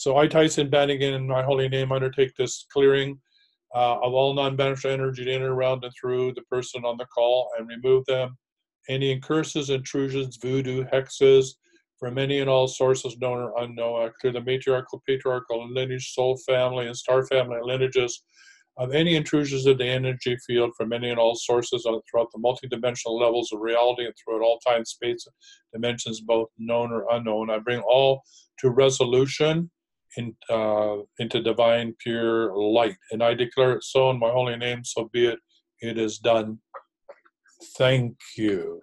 So I, Tyhson Banighen, in my holy name, undertake this clearing uh, of all non-beneficial energy in, and around, and through the person on the call and remove them. Any curses, intrusions, voodoo, hexes, from any and all sources known or unknown, through the matriarchal, patriarchal lineage, soul family, and star family lineages of any intrusions of the energy field from any and all sources throughout the multidimensional levels of reality and throughout all time, space, dimensions, both known or unknown. I bring all to resolution in, uh, into divine pure light. And I declare it so in my holy name, so be it. It is done. Thank you.